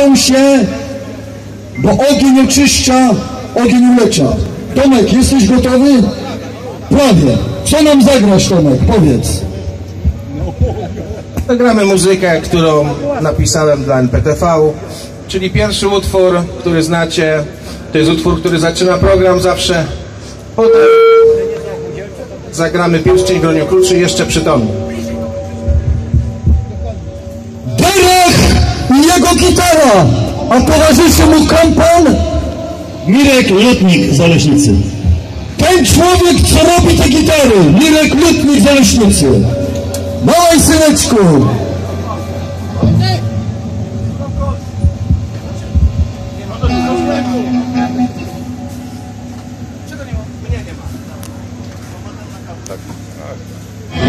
boją się, bo ogień oczyszcza, ogień ulecza. Tomek, jesteś gotowy? Prawie. Co nam zagrasz, Tomek? Powiedz. Zagramy muzykę, którą napisałem dla NPTV, czyli pierwszy utwór, który znacie. To jest utwór, który zaczyna program zawsze. Potem zagramy pierścień bronią kluczy jeszcze przytomnie. Sitara, a towarzyszy mu kampan Mirek Lutnik z Zaleśnicy. Ten człowiek, co robi te gitary, Mirek Lutnik z Zaleśnicy. No Małej syneczku! Tak, tak.